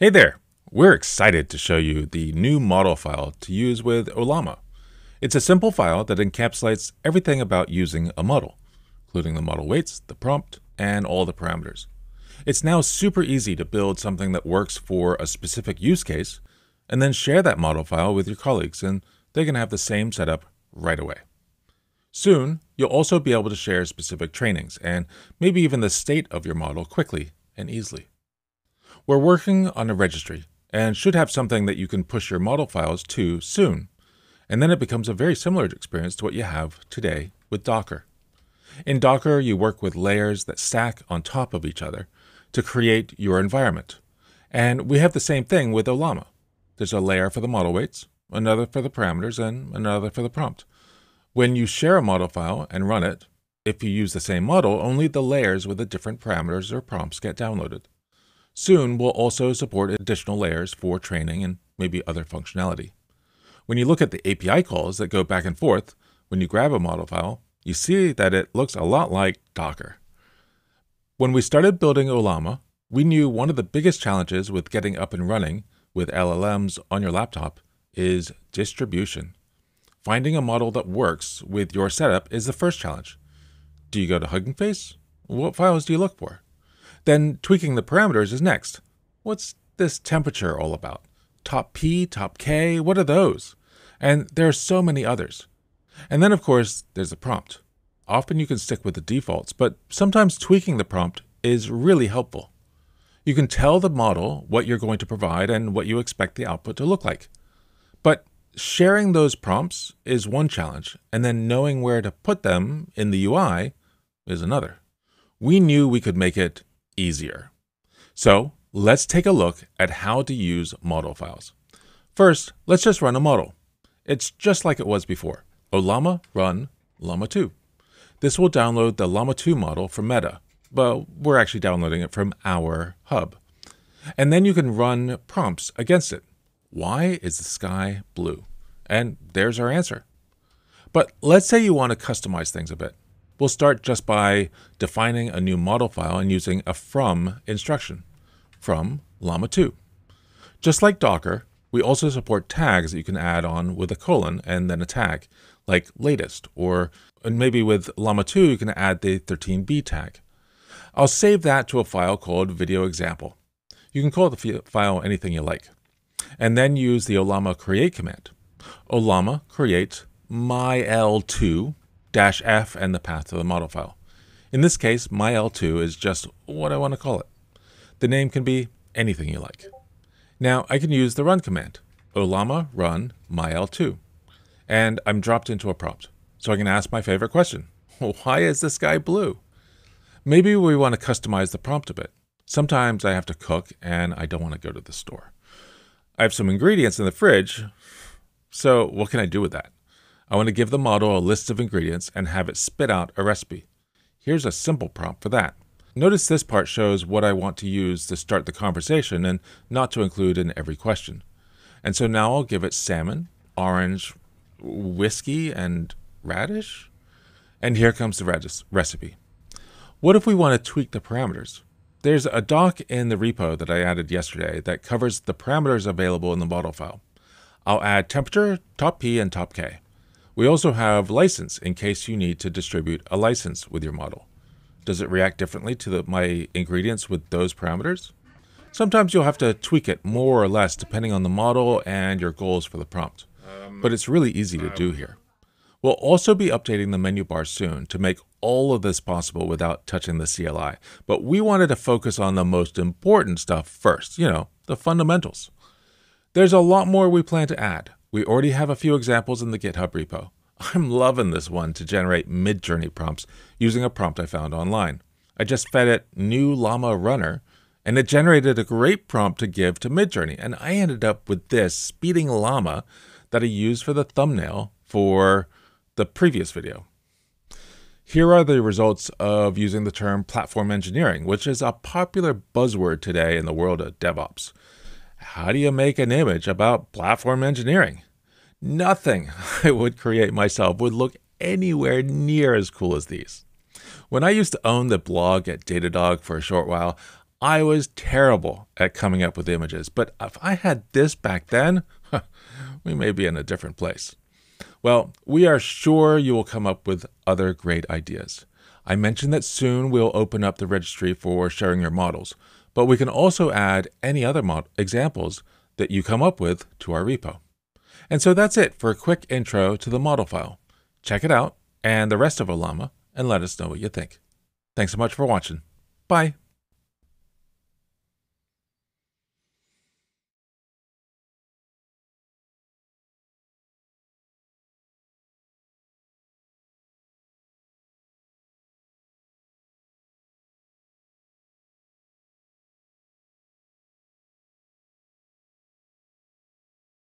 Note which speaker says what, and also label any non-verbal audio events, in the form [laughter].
Speaker 1: Hey there! We're excited to show you the new model file to use with Ollama. It's a simple file that encapsulates everything about using a model, including the model weights, the prompt, and all the parameters. It's now super easy to build something that works for a specific use case, and then share that model file with your colleagues, and they can have the same setup right away. Soon, you'll also be able to share specific trainings and maybe even the state of your model quickly and easily. We're working on a registry and should have something that you can push your model files to soon. And then it becomes a very similar experience to what you have today with Docker. In Docker, you work with layers that stack on top of each other to create your environment. And we have the same thing with Ollama. There's a layer for the model weights, another for the parameters, and another for the prompt. When you share a model file and run it, if you use the same model, only the layers with the different parameters or prompts get downloaded. Soon, we'll also support additional layers for training and maybe other functionality. When you look at the API calls that go back and forth, when you grab a model file, you see that it looks a lot like Docker. When we started building Ollama, we knew one of the biggest challenges with getting up and running with LLMs on your laptop is distribution. Finding a model that works with your setup is the first challenge. Do you go to Hugging Face? What files do you look for? Then tweaking the parameters is next. What's this temperature all about? Top P, top K, what are those? And there are so many others. And then, of course, there's the prompt. Often you can stick with the defaults, but sometimes tweaking the prompt is really helpful. You can tell the model what you're going to provide and what you expect the output to look like. But sharing those prompts is one challenge, and then knowing where to put them in the UI is another. We knew we could make it easier. So let's take a look at how to use model files. First, let's just run a model. It's just like it was before. Oh, Ollama run Llama 2. This will download the Llama 2 model from Meta, but we're actually downloading it from our hub. And then you can run prompts against it. Why is the sky blue? And there's our answer. But let's say you want to customize things a bit. We'll start just by defining a new model file and using a from instruction from Llama 2. Just like Docker, we also support tags that you can add on with a colon and then a tag, like latest, or and maybe with Llama 2 you can add the 13b tag. I'll save that to a file called video example. You can call the file anything you like. And then use the Ollama create command. Ollama create myl2 dash F and the path to the model file. In this case, my L2 is just what I want to call it. The name can be anything you like. Now I can use the run command, ollama run myl2, and I'm dropped into a prompt. So I can ask my favorite question, [laughs] why is the sky blue? Maybe we want to customize the prompt a bit. Sometimes I have to cook and I don't want to go to the store. I have some ingredients in the fridge, so what can I do with that? I want to give the model a list of ingredients and have it spit out a recipe. Here's a simple prompt for that. Notice this part shows what I want to use to start the conversation and not to include in every question. And so now I'll give it salmon, orange, whiskey, and radish. And here comes the recipe. What if we want to tweak the parameters? There's a doc in the repo that I added yesterday that covers the parameters available in the model file. I'll add temperature, top P, and top K. We also have license in case you need to distribute a license with your model. Does it react differently to the, my ingredients with those parameters? Sometimes you'll have to tweak it more or less depending on the model and your goals for the prompt. Um, but it's really easy to do here. We'll also be updating the menu bar soon to make all of this possible without touching the CLI. But we wanted to focus on the most important stuff first, you know, the fundamentals. There's a lot more we plan to add, we already have a few examples in the GitHub repo. I'm loving this one to generate Midjourney prompts using a prompt I found online. I just fed it new llama runner and it generated a great prompt to give to Midjourney. And I ended up with this speeding llama that I used for the thumbnail for the previous video. Here are the results of using the term platform engineering, which is a popular buzzword today in the world of DevOps. How do you make an image about platform engineering? Nothing [laughs] I would create myself would look anywhere near as cool as these. When I used to own the blog at Datadog for a short while, I was terrible at coming up with images, but if I had this back then, [laughs] we may be in a different place. Well, we are sure you will come up with other great ideas. I mentioned that soon we'll open up the registry for sharing your models, but we can also add any other mod- examples that you come up with to our repo. And so that's it for a quick intro to the model file. Check it out and the rest of Ollama and let us know what you think. Thanks so much for watching. Bye.